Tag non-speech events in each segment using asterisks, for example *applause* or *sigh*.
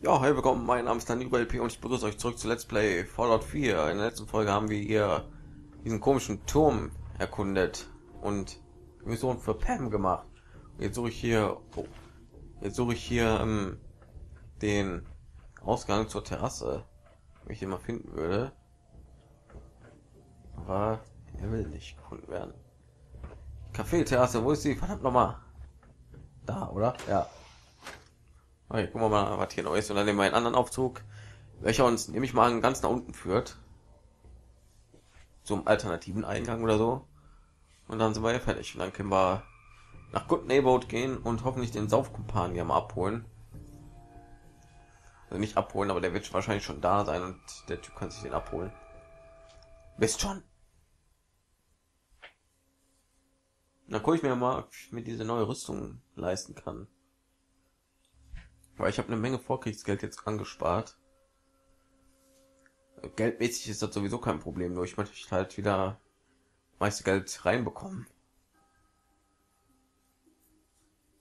Ja, hey, willkommen, mein Name ist Daniel LP und ich begrüße euch zurück zu Let's Play Fallout 4. In der letzten Folge haben wir hier diesen komischen Turm erkundet und Mission für Pam gemacht. Jetzt suche ich hier, oh, jetzt suche ich hier ähm, den Ausgang zur Terrasse, wenn ich den mal finden würde. Aber er will nicht gefunden werden. Kaffeeterrasse, wo ist sie? Verdammt nochmal. Da, oder? Ja. Okay, gucken wir mal, was hier neu ist. Und dann nehmen wir einen anderen Aufzug, welcher uns, nehme ich mal, ganz nach unten führt. Zum alternativen Eingang oder so. Und dann sind wir ja fertig. Und dann können wir nach Good Neighborhood gehen und hoffentlich den Saufkumpan hier mal abholen. Also nicht abholen, aber der wird wahrscheinlich schon da sein und der Typ kann sich den abholen. Wisst schon. Dann gucke ich mir mal, ob ich mir diese neue Rüstung leisten kann. Weil ich habe eine Menge Vorkriegsgeld jetzt angespart. Geldmäßig ist das sowieso kein Problem, nur ich möchte halt wieder meiste Geld reinbekommen.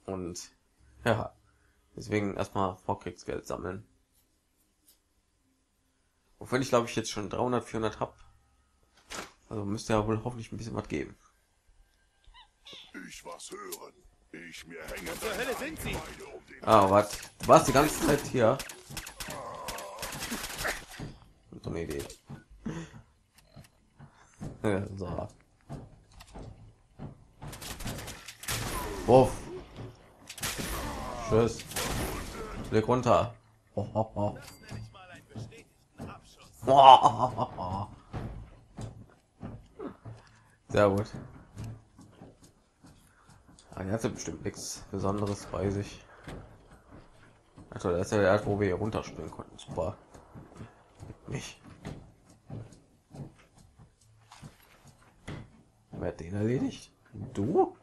Und ja, deswegen erstmal Vorkriegsgeld sammeln. Wovon ich glaube ich jetzt schon 300, 400 hab. Also müsste ja wohl hoffentlich ein bisschen was geben. Ich was hören. Ich mir hängen. Zur Hölle sind Sie? Ah, was? Du warst die ganze Zeit hier. So eine Idee. *laughs* So. Wuff. Tschüss. Blick runter. Oh, oh, oh. Oh. Sehr gut. Ah, er hatte bestimmt nichts Besonderes bei sich. Also, das ist ja der Ort, wo wir hier runterspringen konnten. Super. Nicht. Wer hat den erledigt? Du?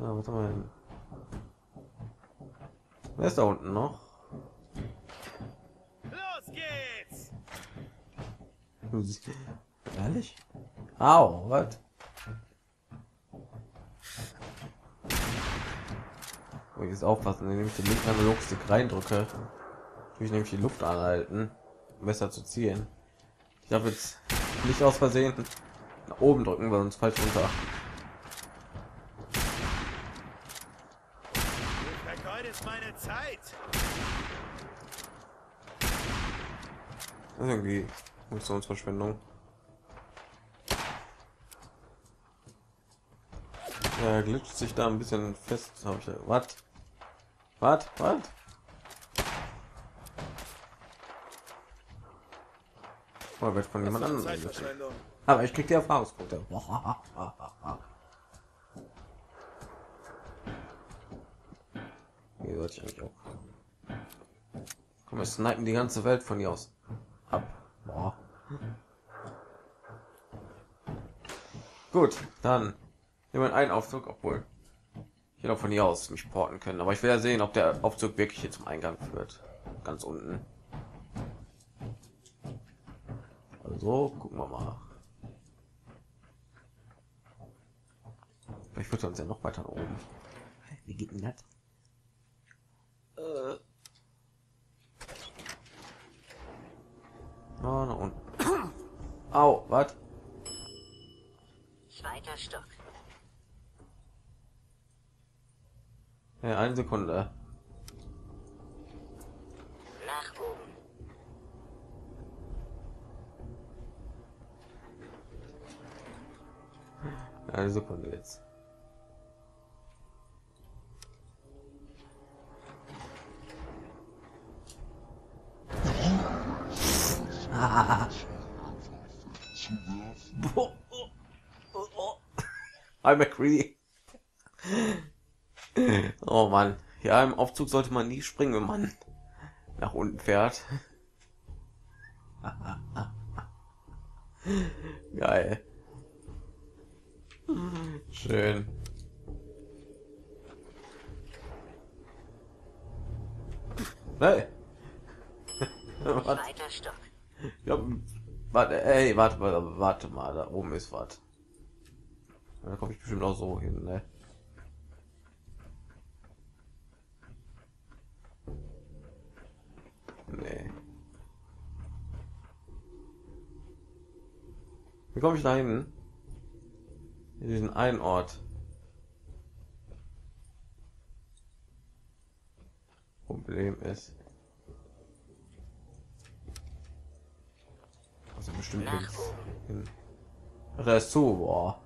Ja, was haben wir denn? Wer ist da unten noch? Los geht's! Ehrlich? Au, was? Oh, jetzt aufpassen, indem ich den linken Analogstick reindrücke. Tue ich nämlich die Luft anhalten, um besser zu zielen. Ich darf jetzt nicht aus Versehen nach oben drücken, weil sonst falsch runter. Das ist irgendwie Munitionsverschwendung. Er glitscht sich da ein bisschen fest. Habe ich was? Was? Was? Oh, wird von jemand anderem. Aber ich krieg die Erfahrungspunkte. Hier sollte ich eigentlich auch. Komm, wir snipen die ganze Welt von hier aus ab. Boah. Gut, dann nehmen wir einen Aufzug, obwohl hätte auch von hier aus mich porten können. Aber ich will ja sehen, ob der Aufzug wirklich hier zum Eingang führt. Ganz unten. Also gucken wir mal. Vielleicht wird uns ja noch weiter oben. Wie geht denn das? Äh. Oh, nach unten. Au, was? Zweiter Stock. Ja, eine Sekunde. Nach oben. Eine Sekunde jetzt. Boah. Hi McCready. Mann. Ja, im Aufzug sollte man nie springen, wenn man *laughs* nach unten fährt. *laughs* Geil. Schön. Hey. *laughs* ja, warte, ey, warte, warte, warte mal, da oben ist was. Da komme ich bestimmt auch so hin, ne? Wie komme ich da hin? In diesen einen Ort. Problem ist. Also bestimmt links hin. Ach, da ist zu, boah.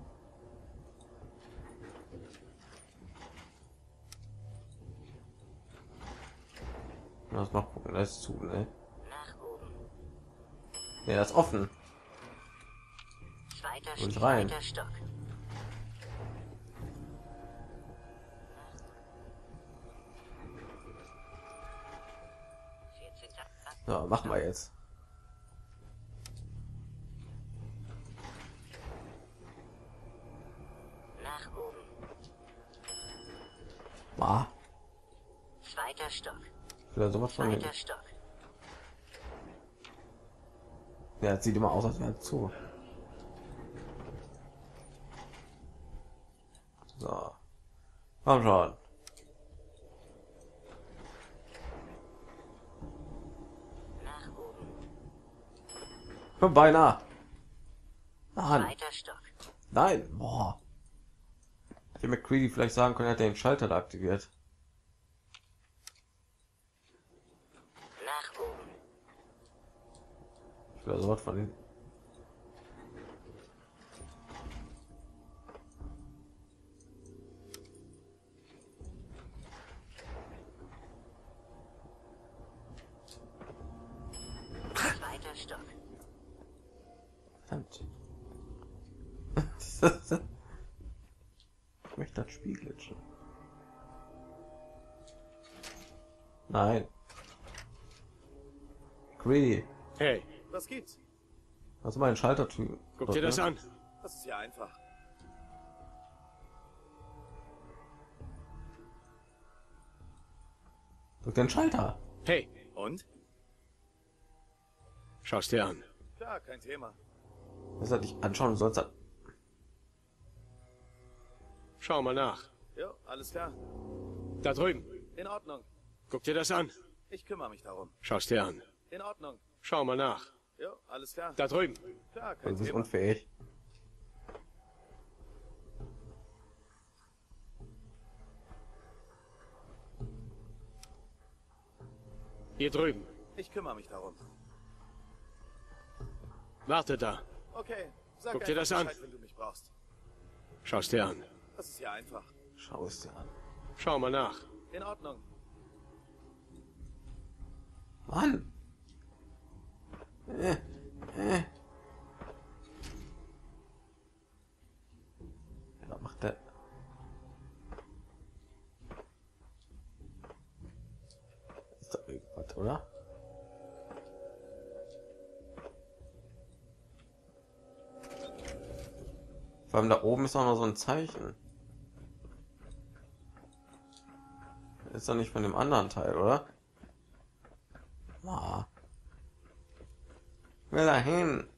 Lass mal gucken, da ist zu, ne? Nach oben. Ja, das ist offen. Und rein. Ja, machen wir jetzt. Nach oben. Ah, Zweiter Stock. wieder sowas von. Zweiter Stock. Ja, sieht immer aus, als wäre zu. So. Komm schon. Komm, beinahe. Mann, nein. Boah. Hätte McCready vielleicht sagen können, er hat den Schalter da aktiviert. Ich will sowas von den. Zweiter Stock. Verdammt. Ich möchte das Spiel glitschen. Nein. Greedy. Hey, Was gibt's? Was ist mein Schaltertyp? guck dir das an. Das ist ja einfach. Drück den Schalter. Hey, Und? schau's dir an. Klar, kein Thema. Das hat dich anschauen sollst. das- Schau mal nach. Jo, alles klar. Da drüben. In Ordnung. Guck dir das an. Ich kümmere mich darum. Schau's dir an. In Ordnung. Schau mal nach. Jo, alles klar. Da drüben. Klar, kein Das ist Thema. unfähig. Hier drüben. Ich kümmere mich darum. Warte da. Okay, sag Guck dir das an. Bescheid, wenn du mich brauchst. Schau's dir an. Das ist ja einfach. Schau es dir an. Schau mal nach. In Ordnung. Mann. Äh, äh. Ja, macht der. Ist doch irgendwas, oder? Vor allem da oben ist auch noch so ein Zeichen. Ist doch nicht von dem anderen Teil, oder? Ah. Will da hin?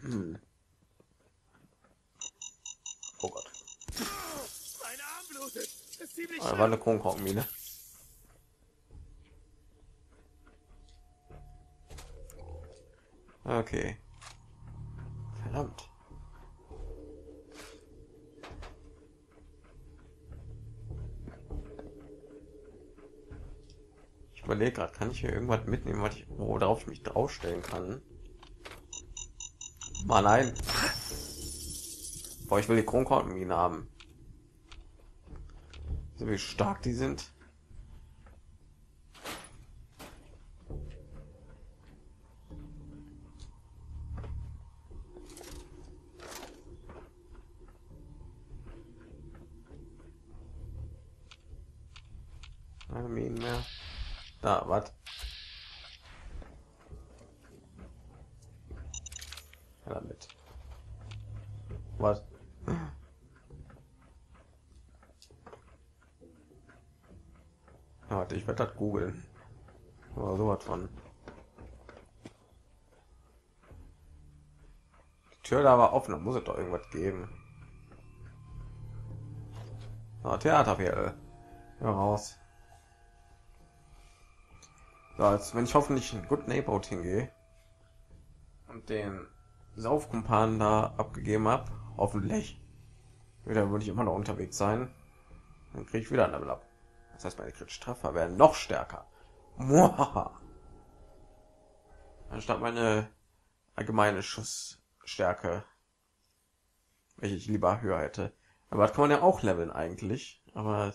Hm. Oh Gott. Mein Arm blutet. Ist ziemlich Da war eine Kronkorkenmine. Okay. Verdammt. Ich überlege gerade, kann ich hier irgendwas mitnehmen, was ich, worauf ich mich draufstellen kann? Mal nein. Boah, ich will die Kronkorkenmine haben. So wie stark die sind. Keine Minen mehr. Da, was? Ja, damit. Was? Ja, warte, ich werde das googeln. Oder sowas von. Die Tür da war offen, da muss es doch irgendwas geben. Ah, Theaterperle. Ja, raus. So, als wenn ich hoffentlich ein Good Neighborhood hingehe und den Saufkumpan da abgegeben habe, hoffentlich, wieder würde ich immer noch unterwegs sein, dann kriege ich wieder ein Level ab. Das heißt, meine kritischen Treffer werden noch stärker. Muahaha. Anstatt meine allgemeine Schussstärke, welche ich lieber höher hätte. Aber das kann man ja auch leveln eigentlich. Aber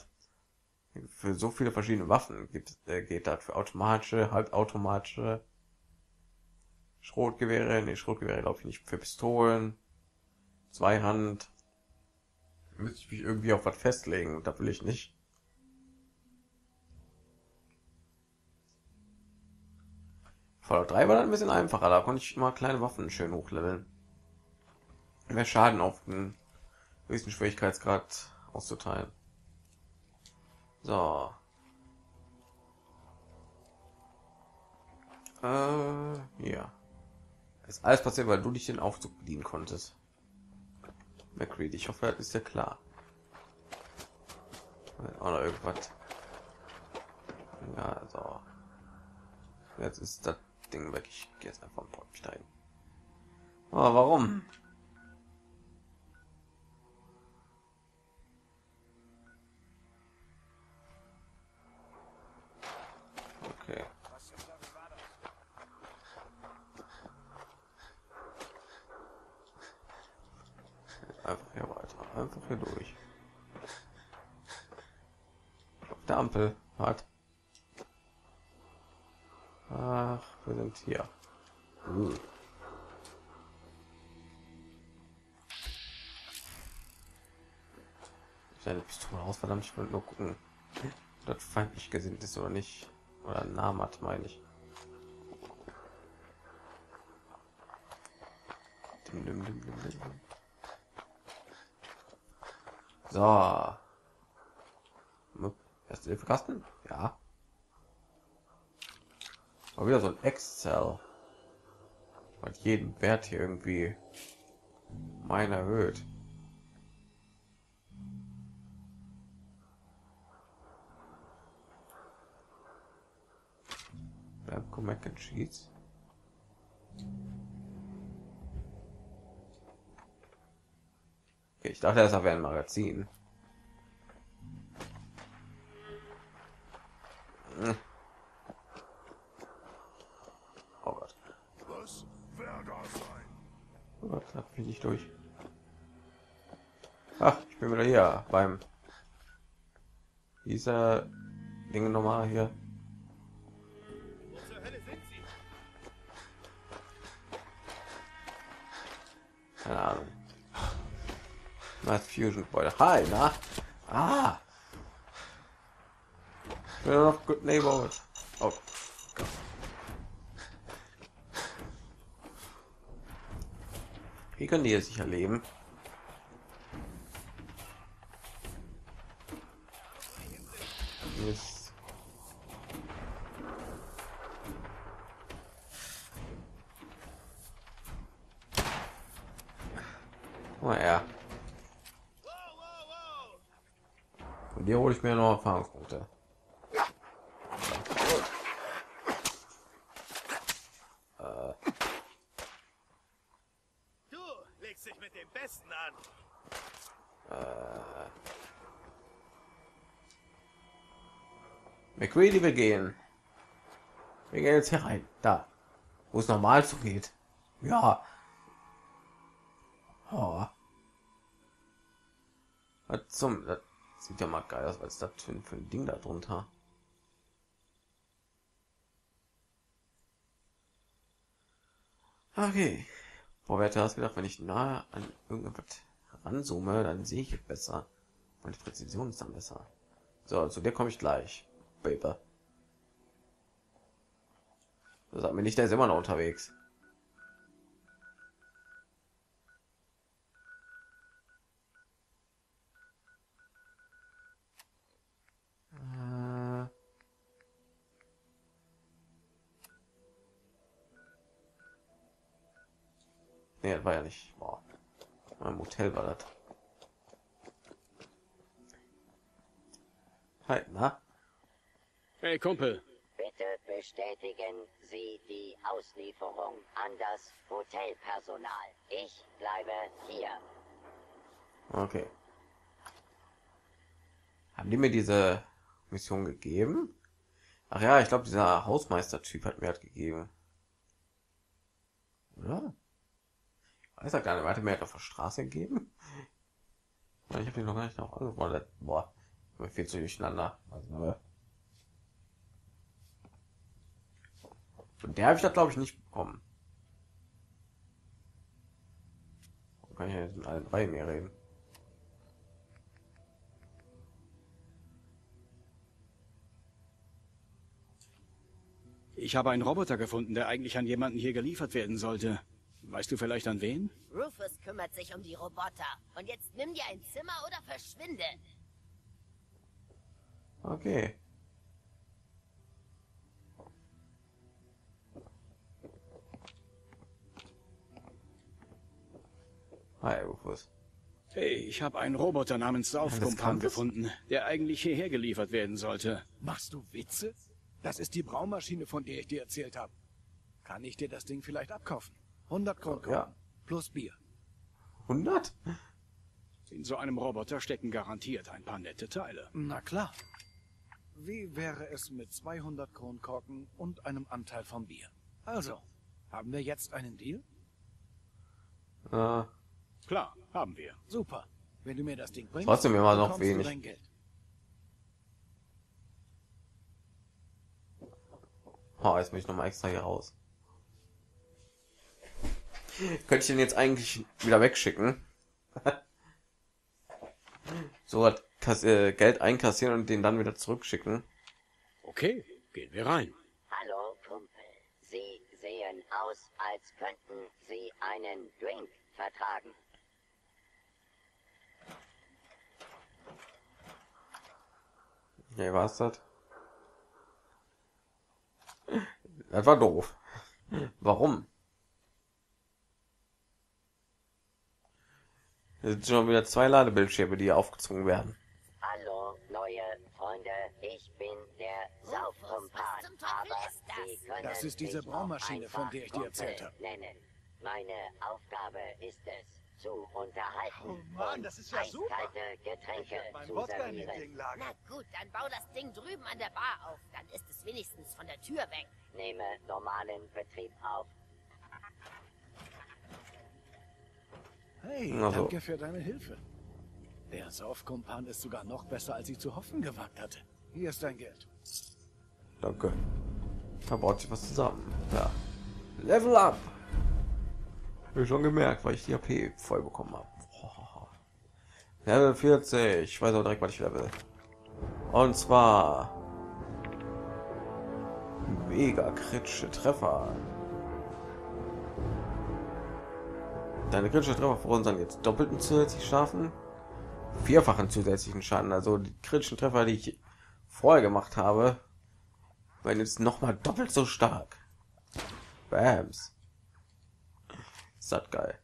für so viele verschiedene Waffen gibt, äh, geht das für automatische, halbautomatische Schrotgewehre, nee, Schrotgewehre glaube ich nicht, für Pistolen, Zweihand. Müsste ich mich irgendwie auf was festlegen das will ich nicht. Fallout 3 war dann ein bisschen einfacher, da konnte ich immer kleine Waffen schön hochleveln. Mehr Schaden auf den höchsten Schwierigkeitsgrad auszuteilen. So. Äh, ja. Ist alles passiert, weil du dich den Aufzug bedienen konntest. McCreed, ich hoffe, das ist ja klar. Noch irgendwas. Ja, so. Jetzt ist das Ding weg. Ich gehe jetzt einfach ein mich dahin. Aber warum? Okay. Einfach hier weiter. Einfach hier durch. Auf der Ampel. Hat. Ach, wir sind hier. Uh. Seine Pistole aus, verdammt, ich wollte nur gucken, ob das feindlich gesinnt ist oder nicht. Oder einen hat, meine ich. Dim, dim, dim. So. Erste Hilfekasten? Ja. Aber wieder so ein Excel. Und jeden Wert hier irgendwie mein erhöht. Blanco Mac and Cheese. Okay, ich dachte, das wäre ein Magazin. Hm. Oh Gott. Was? Wer da sein? Oh Gott, da bin ich durch. Ach, ich bin wieder hier beim dieser Dinge nochmal hier. Sind? Keine Ahnung. Mass Fusion Gebäude. Hi, na? Ah! Ich bin noch Good Neighborhood. Oh. Wie können die hier sicher leben? Ja. Wow, wow, wow! Von dir hole ich mir noch Erfahrungspunkte. Du legst dich mit dem Besten an. McCready, wir gehen. Wir gehen jetzt herein. Da. Wo es normal zugeht. Ja. Oh. Was zum. Das sieht ja mal geil aus. Ist das für für ein Ding da drunter? Okay. Boah, wer hätte das gedacht, wenn ich nahe an irgendwas ranzoome, dann sehe ich es besser. Und die Präzision ist dann besser. So, zu dir komme ich gleich. Baby. Sagt mir nicht, der ist immer noch unterwegs. Äh. Das war ja nicht. Boah. Mein Hotel war das. Hi, na? Hey, Kumpel. Bitte bestätigen Sie die Auslieferung an das Hotelpersonal. Ich bleibe hier. Okay. Haben die mir diese Mission gegeben? Ach ja, ich glaube, dieser Hausmeister-Typ hat mir halt gegeben. Oder? Weiß ja gar nicht, hat er mir halt auf der Straße gegeben? Ich habe den noch gar nicht noch angefordert. Boah, viel zu durcheinander. Also, Von der habe ich das glaube ich nicht bekommen. Kann ich jetzt mit allen drei mehr reden. Ich habe einen Roboter gefunden, der eigentlich an jemanden hier geliefert werden sollte. Weißt du vielleicht an wen? Rufus kümmert sich um die Roboter. Und jetzt nimm dir ein Zimmer oder verschwinde. Okay. Hi, Rufus. Hey, ich habe einen Roboter namens Saufkumpan gefunden, der eigentlich hierher geliefert werden sollte. Machst du Witze? Das ist die Braumaschine, von der ich dir erzählt habe. Kann ich dir das Ding vielleicht abkaufen? 100 Kronkorken. Ja. Plus Bier. 100? In so einem Roboter stecken garantiert ein paar nette Teile. Na klar. Wie wäre es mit 200 Kronkorken und einem Anteil vom Bier? Also, haben wir jetzt einen Deal? Äh, Klar, haben wir. Super. Wenn du mir das Ding bringst, Trotzdem immer noch wenig. dein Geld. oh, jetzt bin ich noch mal extra hier raus. Könnte ich den jetzt eigentlich wieder wegschicken? *laughs* so hat Kass äh, Geld einkassieren und den dann wieder zurückschicken. Okay, gehen wir rein. Hallo, Kumpel. Sie sehen aus, als könnten Sie einen Drink vertragen. Nee, war's das? Das war doof. Warum? Es sind schon wieder zwei Ladebildschirme, die aufgezogen werden. Hallo, neue Freunde. Ich bin der Aber ist das? Sie können Das ist diese Braumaschine, von der ich dir erzählt habe. Nennen. Meine Aufgabe ist es, zu unterhalten. Oh Mann, und das ist ja super. Getränke Mein zu servieren. Na gut, dann bau das Ding drüben an der Bar auf. Dann ist es wenigstens von der Tür weg. Nehme normalen Betrieb auf. Hey, Na so. danke für deine Hilfe. Der Saufkumpan ist sogar noch besser, als ich zu hoffen gewagt hatte. Hier ist dein Geld. Danke. Da baut sich was zusammen. Ja. Level up! Hab ich schon gemerkt, weil ich die AP voll bekommen habe. Level 40. Ich weiß auch direkt, was ich level. Und zwar mega kritische Treffer. Deine kritische Treffer verursachen jetzt doppelten zusätzlichen Schaden, vierfachen zusätzlichen Schaden. Also die kritischen Treffer, die ich vorher gemacht habe, werden jetzt noch mal doppelt so stark. Bams. Ist das geil.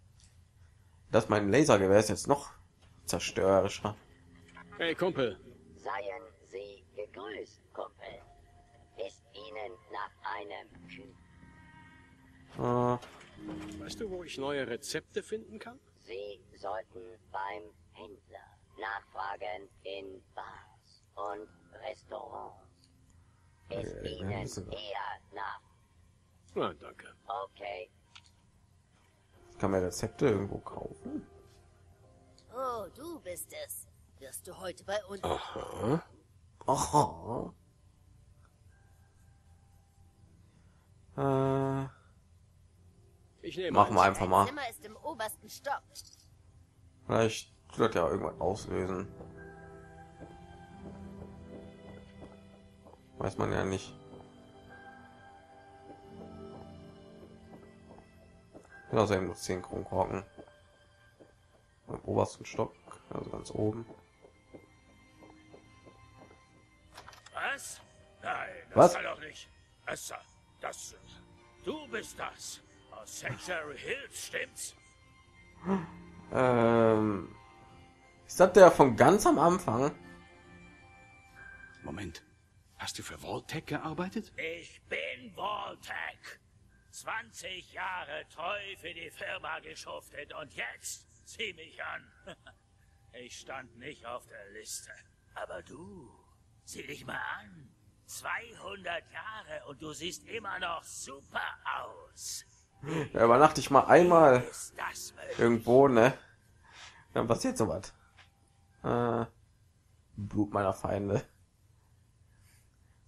Das mein Lasergewehr ist jetzt noch zerstörerischer. Hey, Kumpel. Seien Sie gegrüßt, Kumpel. Ist Ihnen nach einem Äh, Weißt du, wo ich neue Rezepte finden kann? Sie sollten beim Händler nachfragen in Bars und Restaurants. Ist ja, Ihnen eher nach. Na, danke. Okay, kann man Rezepte irgendwo kaufen? Oh, du bist es. Wirst du heute bei uns... Aha. Aha. Äh, machen wir einfach mal. Ist im obersten Stock. Vielleicht wird ja irgendwas auslösen. Weiß man ja nicht. Ja, also eben nur 10 Kronkorken. Im obersten Stock, also ganz oben. Was? Nein, das Was? kann doch nicht. Esther, das... Du bist das. Sanctuary Hills, stimmt's? Ähm, ist das der von ganz am Anfang? Moment. Hast du für Voltec gearbeitet? Ich bin Voltec. 20 Jahre treu für die Firma geschuftet und jetzt sieh mich an. *laughs* Ich stand nicht auf der Liste. Aber du, sieh dich mal an. 200 Jahre und du siehst immer noch super aus. Da übernachte ich mal einmal irgendwo, ne? Dann passiert sowas. Äh, Blut meiner Feinde.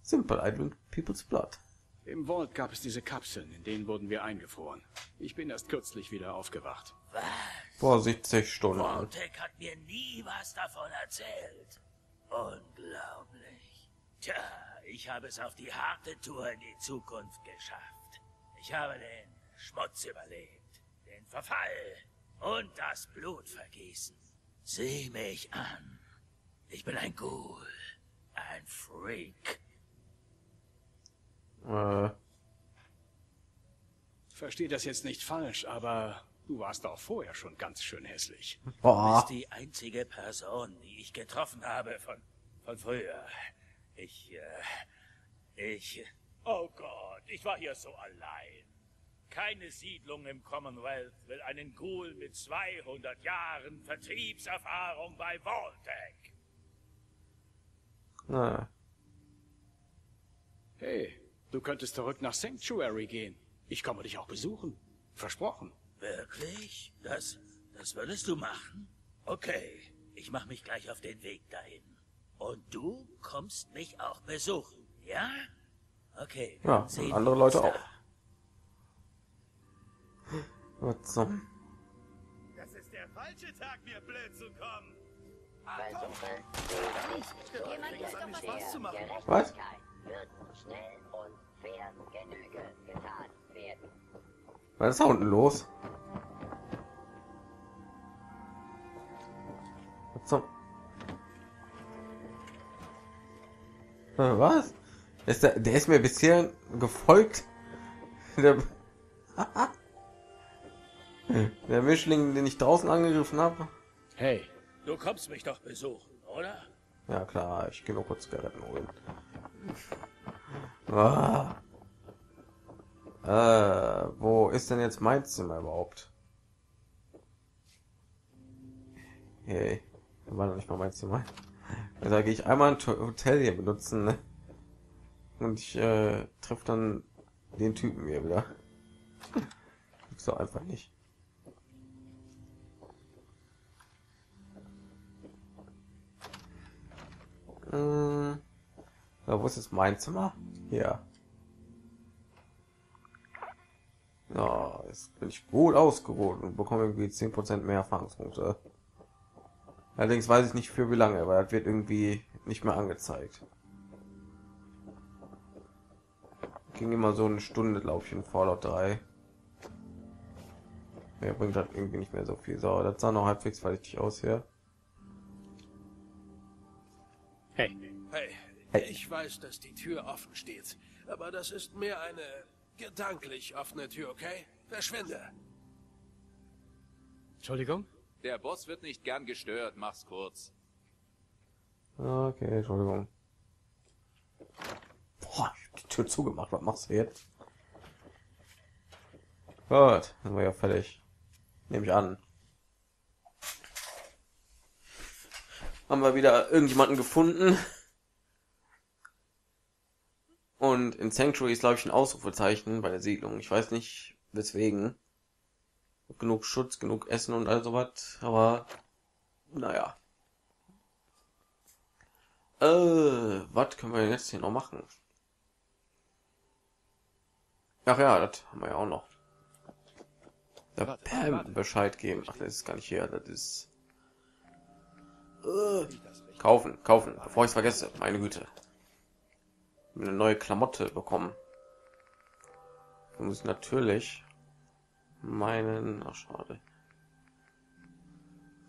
Simple, I drink people's blood. Im Vault gab es diese Kapseln, in denen wurden wir eingefroren. Ich bin erst kürzlich wieder aufgewacht. Vor 70 Stunden. Voltec hat mir nie was davon erzählt. Unglaublich. Tja, ich habe es auf die harte Tour in die Zukunft geschafft. Ich habe den Schmutz überlebt, den Verfall und das Blutvergießen. Sieh mich an. Ich bin ein Ghoul, ein Freak. Äh, Versteh das jetzt nicht falsch, aber du warst auch vorher schon ganz schön hässlich. Du bist die einzige Person, die ich getroffen habe von, von früher. Ich, äh, ich, oh Gott, ich war hier so allein. Keine Siedlung im Commonwealth will einen Ghoul mit 200 Jahren Vertriebserfahrung bei Voltec. Äh, Hey, du könntest zurück nach Sanctuary gehen. Ich komme dich auch besuchen. Versprochen. Wirklich? Das, das würdest du machen? Okay, ich mache mich gleich auf den Weg dahin. Und du kommst mich auch besuchen, ja? Okay. Ja, andere Leute da. Was zum? Das ist der falsche Tag, mir blöd zu kommen. Versuche Jemand ist doch was Was? wird schnell und fair Genüge getan werden. Was ist da unten los? Was zum? Was? Ist der, der ist mir bisher gefolgt. *laughs* *laughs* Der, Mischling, den ich draußen angegriffen habe. Hey, Du kommst mich doch besuchen, oder? Ja klar, ich gehe nur kurz Zigaretten holen. Ah. Äh, wo ist denn jetzt mein Zimmer überhaupt? Hey, da war noch nicht mal mein Zimmer. Da gehe ich einmal ein Hotel hier benutzen, ne? Und ich äh, treffe dann den Typen hier wieder. Doch einfach nicht. Hm. Wo ist jetzt mein Zimmer? Hier. Ja, jetzt bin ich gut ausgeruht und bekomme irgendwie 10% mehr Erfahrungspunkte. Allerdings weiß ich nicht für wie lange, weil das wird irgendwie nicht mehr angezeigt. Ging immer so eine Stunde, glaube ich, in Fallout 3. Mehr bringt das irgendwie nicht mehr so viel. So, das sah noch halbwegs vernünftig aus hier. Hey, Hey, ich weiß, dass die Tür offen steht, aber das ist mehr eine gedanklich offene Tür, okay? Verschwinde. Entschuldigung? Der Boss wird nicht gern gestört, mach's kurz. Okay, Entschuldigung. Boah, ich hab die Tür zugemacht. Was machst du jetzt? Gut, dann war ja fertig. Nehme ich an. Haben wir wieder irgendjemanden gefunden. Und in Sanctuary ist, glaube ich, ein Ausrufezeichen bei der Siedlung. Ich weiß nicht, weswegen. Genug Schutz, genug Essen und all sowas. Aber, naja. Äh, was können wir jetzt hier noch machen? Ach ja, das haben wir ja auch noch. Der Pam Bescheid geben. Ach, das ist gar nicht hier. Das ist. Äh, kaufen, kaufen, bevor ich es vergesse. Meine Güte. Eine neue Klamotte bekommen. Muss ich natürlich meinen. Ach, schade.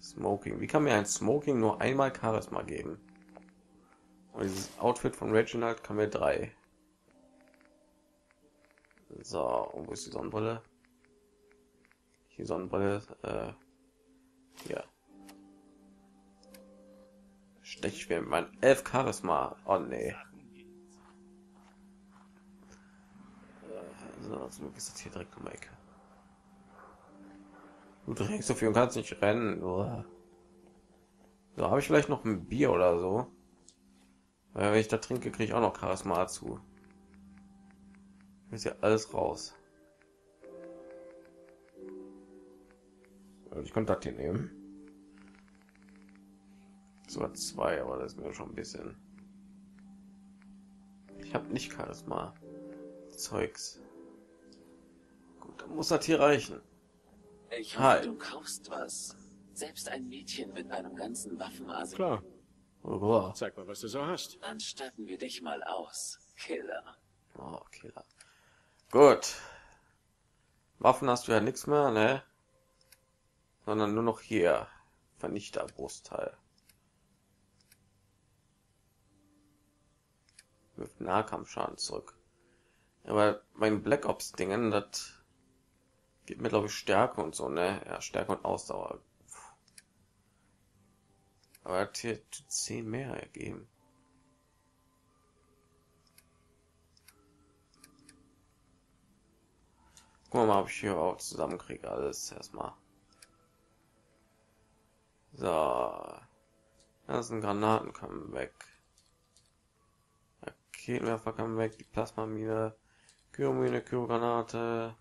Smoking. Wie kann mir ein Smoking nur einmal Charisma geben? Und dieses Outfit von Reginald kann mir drei. So, und wo ist die Sonnenbrille? Die Sonnenbrille, äh, hier. Ich bin. Mein elf Charisma. Oh nee. Äh, So, zum ist das hier direkt um die Ecke. Du trinkst so viel und kannst nicht rennen. Uah. So, habe ich vielleicht noch ein Bier oder so? Weil wenn ich da trinke, kriege ich auch noch Charisma dazu. Ist ja alles raus. Also ich könnte das hier nehmen. So zwei, aber das ist mir schon ein bisschen. Ich habe nicht Charisma. Zeugs. Gut, dann muss das hier reichen. Ich hoffe, Hi. du kaufst was. Selbst ein Mädchen mit einem ganzen Waffenarsenal. Klar. Oh, Zeig mal, was du so hast. Dann statten wir dich mal aus, Killer. oh Killer. Gut. Waffen hast du ja nichts mehr, ne? Sondern nur noch hier. Vernichter Brustteil. Wirft Nahkampfschaden zurück. Aber mein Black Ops Dingen, das gibt mir glaube ich Stärke und so, ne? Ja, Stärke und Ausdauer. Aber hat hier 10 mehr ergeben. Wir mal, ob ich hier auch zusammenkriege. Alles erstmal. So. Ganzen Granaten kommen weg. Raketenwerfer kommen weg. Die Plasmamine. Kyromine, Kyrogranate.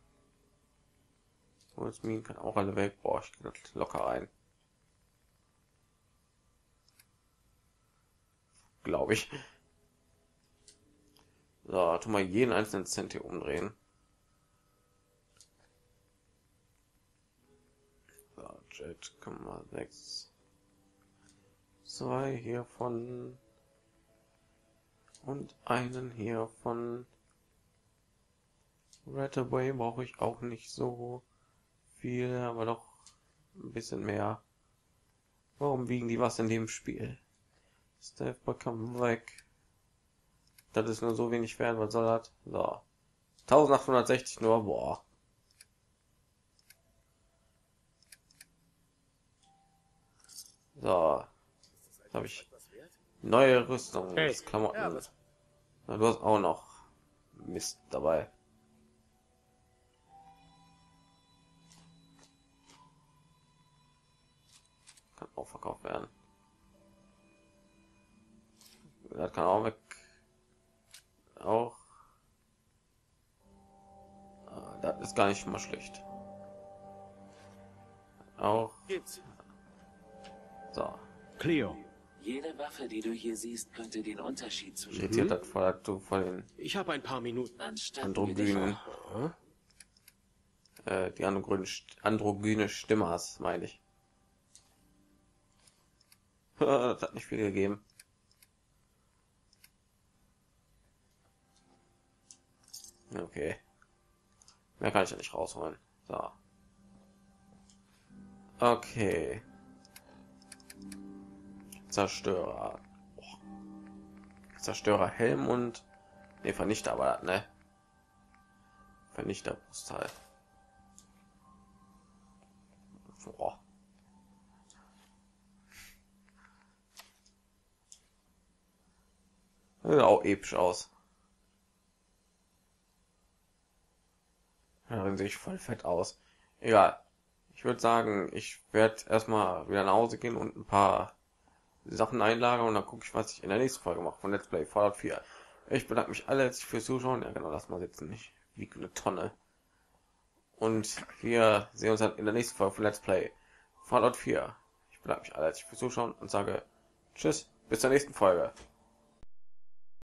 Holzminen kann auch alle weg. Boah, ich gehe locker rein. Glaube ich. So, tu mal jeden einzelnen Cent hier umdrehen. So, Jet, komm mal, sechs. Und einen hier von Red Away brauche ich auch nicht so viel, aber doch ein bisschen mehr. Warum wiegen die was in dem Spiel? Steph kommt weg. Das ist nur so wenig wert, was soll das? So. 1860 nur, boah. So. Habe ich neue Rüstung, Hey. Klamotten. Ja, Na, du hast auch noch Mist dabei. Kann auch verkauft werden. Das kann auch weg. Auch. Ah, Das ist gar nicht mal schlecht. Auch. Geht's. So. Cleo, Jede Waffe, die du hier siehst, könnte den Unterschied zwischen Irritiert dass du von den Ich habe ein paar Minuten. Androgynen, äh, die androgyne, androgyne Stimme hast, meine ich. *laughs* das hat nicht viel gegeben. Okay. Mehr kann ich ja nicht rausholen. So. Okay. Zerstörer. Boah. Zerstörer Helm und ne Vernichter war das, ne? Vernichter Brustteil. Das sieht auch episch aus. Ja, sehe ich voll fett aus. Egal. Ich würde sagen, ich werde erstmal wieder nach Hause gehen und ein paar Sachen einlagern und dann gucke ich, was ich in der nächsten Folge mache von Let's Play Fallout 4. Ich bedanke mich alle herzlich fürs Zuschauen. Ja, genau, lass mal sitzen. Ich wiege eine Tonne. Und wir sehen uns dann in der nächsten Folge von Let's Play Fallout 4. Ich bedanke mich alle herzlich fürs Zuschauen und sage Tschüss, bis zur nächsten Folge.